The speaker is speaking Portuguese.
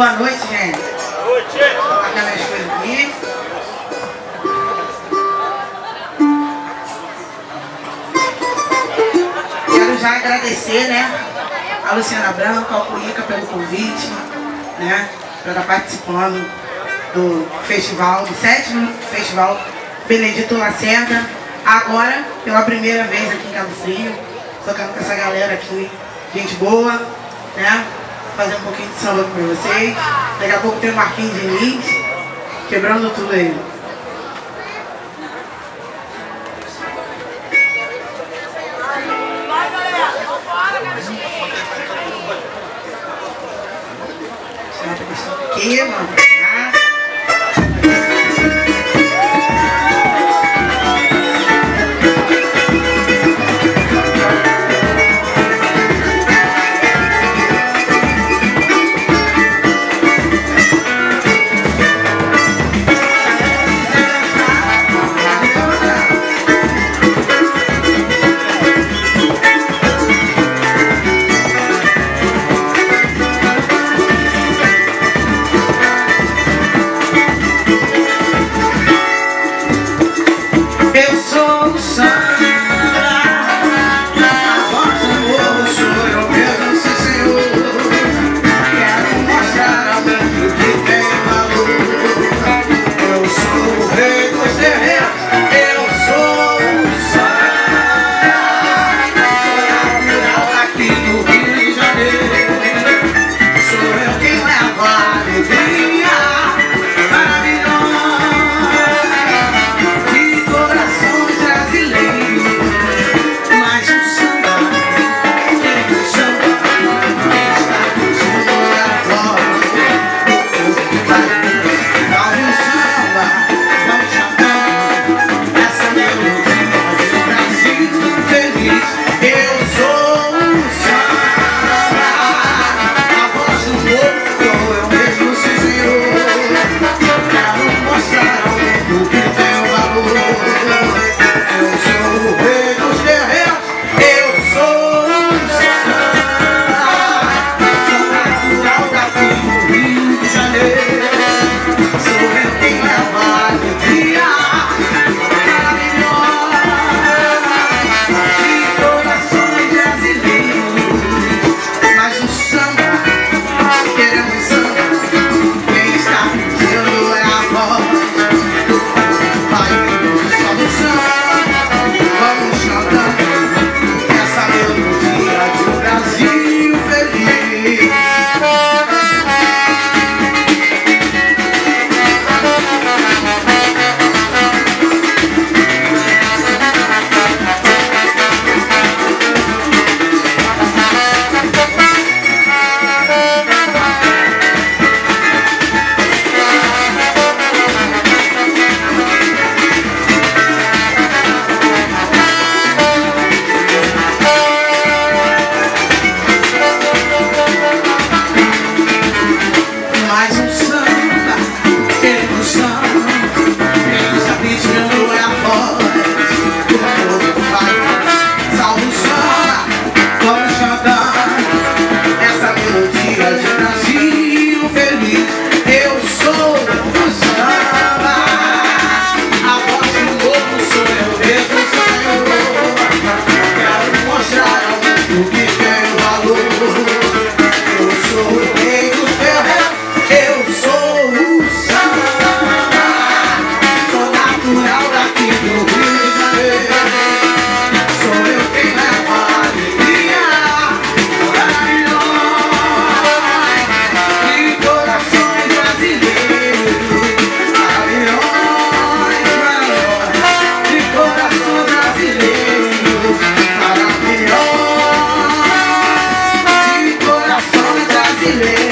Boa noite, gente. Boa noite. Vou colocar minhas coisas aqui. Quero já agradecer, né, a Luciana Branco, ao Cuica pelo convite, né, para estar participando do festival, do sétimo festival Benedito Lacerda. Agora, pela primeira vez aqui em Cabo Frio, tocando com essa galera aqui, gente boa, né? Fazer um pouquinho de samba com vocês. Daqui a pouco tem o Marquinhos Diniz, quebrando tudo aí. Aqui, mano. gracias. Dile.